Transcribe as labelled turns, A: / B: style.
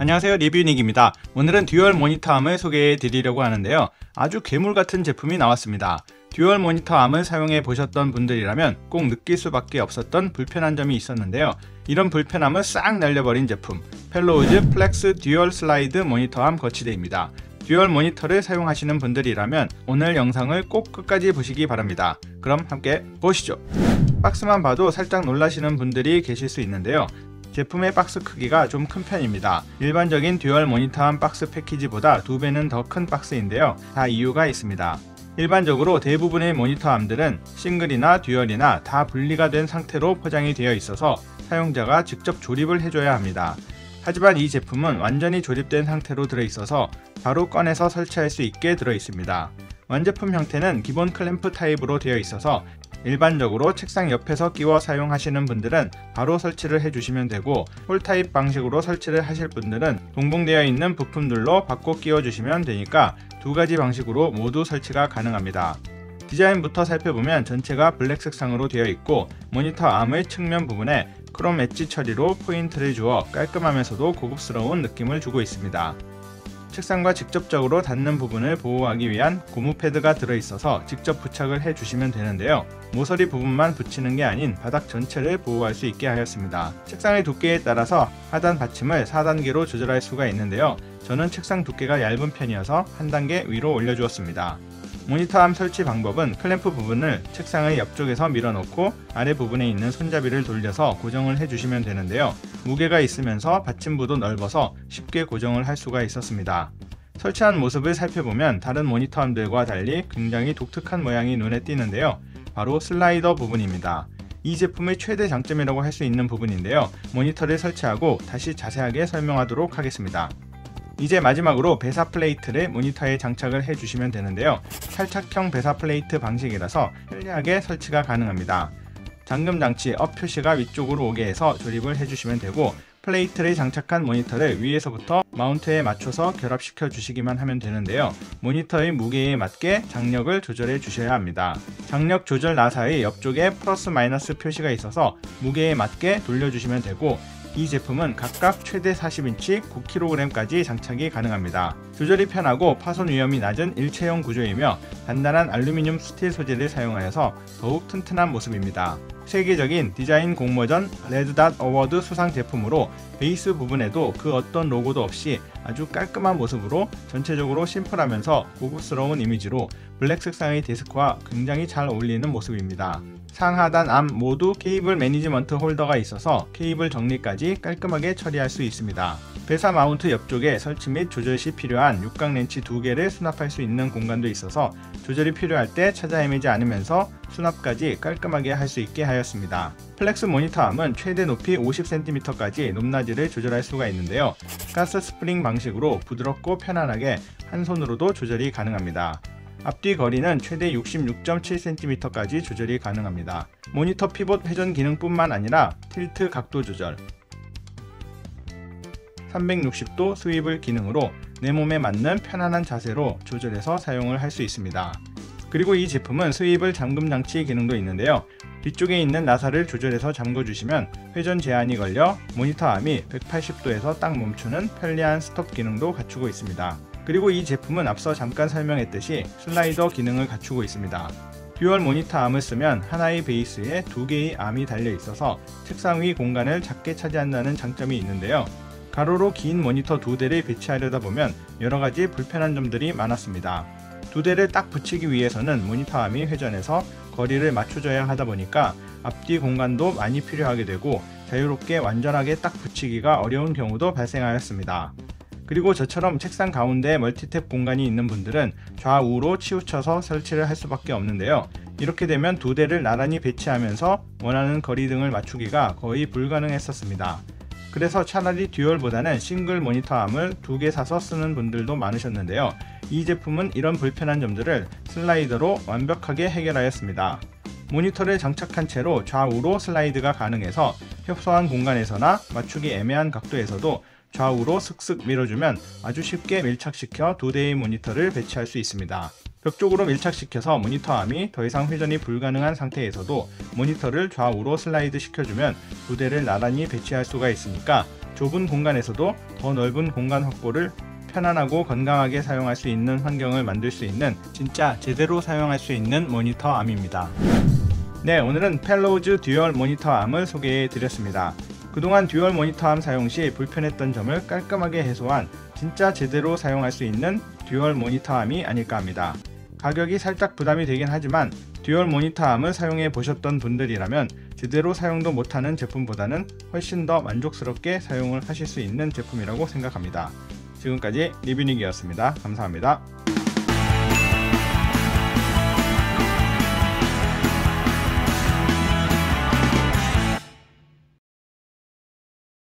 A: 안녕하세요 리뷰닉입니다. 오늘은 듀얼 모니터암을 소개해 드리려고 하는데요. 아주 괴물 같은 제품이 나왔습니다. 듀얼 모니터암을 사용해 보셨던 분들이라면 꼭 느낄 수밖에 없었던 불편한 점이 있었는데요. 이런 불편함을 싹 날려버린 제품 펠로우즈 플렉스 듀얼 슬라이드 모니터암 거치대입니다. 듀얼 모니터를 사용하시는 분들이라면 오늘 영상을 꼭 끝까지 보시기 바랍니다. 그럼 함께 보시죠. 박스만 봐도 살짝 놀라시는 분들이 계실 수 있는데요. 제품의 박스 크기가 좀 큰 편입니다. 일반적인 듀얼 모니터암 박스 패키지보다 2배는 더 큰 박스인데요. 다 이유가 있습니다. 일반적으로 대부분의 모니터암들은 싱글이나 듀얼이나 다 분리가 된 상태로 포장이 되어 있어서 사용자가 직접 조립을 해줘야 합니다. 하지만 이 제품은 완전히 조립된 상태로 들어있어서 바로 꺼내서 설치할 수 있게 들어있습니다. 완제품 형태는 기본 클램프 타입으로 되어 있어서 일반적으로 책상 옆에서 끼워 사용하시는 분들은 바로 설치를 해주시면 되고 홀 타입 방식으로 설치를 하실 분들은 동봉되어 있는 부품들로 바꿔 끼워 주시면 되니까 두 가지 방식으로 모두 설치가 가능합니다. 디자인부터 살펴보면 전체가 블랙 색상으로 되어 있고 모니터 암의 측면 부분에 크롬 엣지 처리로 포인트를 주어 깔끔하면서도 고급스러운 느낌을 주고 있습니다. 책상과 직접적으로 닿는 부분을 보호하기 위한 고무 패드가 들어있어서 직접 부착을 해주시면 되는데요. 모서리 부분만 붙이는 게 아닌 바닥 전체를 보호할 수 있게 하였습니다. 책상의 두께에 따라서 하단 받침을 4단계로 조절할 수가 있는데요. 저는 책상 두께가 얇은 편이어서 한 단계 위로 올려주었습니다. 모니터암 설치 방법은 클램프 부분을 책상의 옆쪽에서 밀어놓고 아래 부분에 있는 손잡이를 돌려서 고정을 해주시면 되는데요. 무게가 있으면서 받침부도 넓어서 쉽게 고정을 할 수가 있었습니다. 설치한 모습을 살펴보면 다른 모니터함들과 달리 굉장히 독특한 모양이 눈에 띄는데요. 바로 슬라이더 부분입니다. 이 제품의 최대 장점이라고 할 수 있는 부분인데요. 모니터를 설치하고 다시 자세하게 설명하도록 하겠습니다. 이제 마지막으로 VESA 플레이트를 모니터에 장착을 해주시면 되는데요. 탈착형 VESA 플레이트 방식이라서 편리하게 설치가 가능합니다. 잠금 장치 up 표시가 위쪽으로 오게 해서 조립을 해주시면 되고 플레이트를 장착한 모니터를 위에서부터 마운트에 맞춰서 결합시켜 주시기만 하면 되는데요. 모니터의 무게에 맞게 장력을 조절해 주셔야 합니다. 장력 조절 나사의 옆쪽에 플러스 마이너스 표시가 있어서 무게에 맞게 돌려주시면 되고 이 제품은 각각 최대 40인치 9kg까지 장착이 가능합니다. 조절이 편하고 파손 위험이 낮은 일체형 구조이며 단단한 알루미늄 스틸 소재를 사용하여서 더욱 튼튼한 모습입니다. 세계적인 디자인 공모전 레드닷 어워드 수상 제품으로 베이스 부분에도 그 어떤 로고도 없이 아주 깔끔한 모습으로 전체적으로 심플하면서 고급스러운 이미지로 블랙 색상의 데스크와 굉장히 잘 어울리는 모습입니다. 상하단 암 모두 케이블 매니지먼트 홀더가 있어서 케이블 정리까지 깔끔하게 처리할 수 있습니다. VESA 마운트 옆쪽에 설치 및 조절 시 필요한 육각 렌치 두 개를 수납할 수 있는 공간도 있어서 조절이 필요할 때 찾아 헤매지 않으면서 수납까지 깔끔하게 할 수 있게 하였습니다. 플렉스 모니터 암은 최대 높이 50cm까지 높낮이를 조절할 수가 있는데요. 가스 스프링 방식으로 부드럽고 편안하게 한 손으로도 조절이 가능합니다. 앞뒤 거리는 최대 66.7cm까지 조절이 가능합니다. 모니터 pivot 회전 기능뿐만 아니라 tilt 각도 조절, 360도 swivel 기능으로 내 몸에 맞는 편안한 자세로 조절해서 사용을 할 수 있습니다. 그리고 이 제품은 swivel 잠금 장치 기능도 있는데요. 뒤쪽에 있는 나사를 조절해서 잠궈주시면 회전 제한이 걸려 모니터 암이 180도에서 딱 멈추는 편리한 스톱 기능도 갖추고 있습니다. 그리고 이 제품은 앞서 잠깐 설명했듯이 슬라이더 기능을 갖추고 있습니다. 듀얼 모니터 암을 쓰면 하나의 베이스에 두 개의 암이 달려 있어서 책상 위 공간을 작게 차지한다는 장점이 있는데요. 가로로 긴 모니터 두 대를 배치하려다 보면 여러 가지 불편한 점들이 많았습니다. 두 대를 딱 붙이기 위해서는 모니터 암이 회전해서 거리를 맞춰줘야 하다 보니까 앞뒤 공간도 많이 필요하게 되고 자유롭게 완전하게 딱 붙이기가 어려운 경우도 발생하였습니다. 그리고 저처럼 책상 가운데 멀티탭 공간이 있는 분들은 좌우로 치우쳐서 설치를 할 수밖에 없는데요. 이렇게 되면 두 대를 나란히 배치하면서 원하는 거리 등을 맞추기가 거의 불가능했었습니다. 그래서 차라리 듀얼보다는 싱글 모니터암을 두 개 사서 쓰는 분들도 많으셨는데요. 이 제품은 이런 불편한 점들을 슬라이더로 완벽하게 해결하였습니다. 모니터를 장착한 채로 좌우로 슬라이드가 가능해서 협소한 공간에서나 맞추기 애매한 각도에서도 좌우로 슥슥 밀어주면 아주 쉽게 밀착시켜 두 대의 모니터를 배치할 수 있습니다. 벽 쪽으로 밀착시켜서 모니터 암이 더 이상 회전이 불가능한 상태에서도 모니터를 좌우로 슬라이드 시켜주면 두 대를 나란히 배치할 수가 있으니까 좁은 공간에서도 더 넓은 공간 확보를 편안하고 건강하게 사용할 수 있는 환경을 만들 수 있는 진짜 제대로 사용할 수 있는 모니터 암입니다. 네, 오늘은 펠로우즈 듀얼 모니터 암을 소개해 드렸습니다. 그동안 듀얼 모니터 암 사용 시 불편했던 점을 깔끔하게 해소한 진짜 제대로 사용할 수 있는 듀얼 모니터 암이 아닐까 합니다. 가격이 살짝 부담이 되긴 하지만 듀얼 모니터 암을 사용해 보셨던 분들이라면 제대로 사용도 못하는 제품보다는 훨씬 더 만족스럽게 사용을 하실 수 있는 제품이라고 생각합니다. 지금까지 리뷰닉이었습니다. 감사합니다.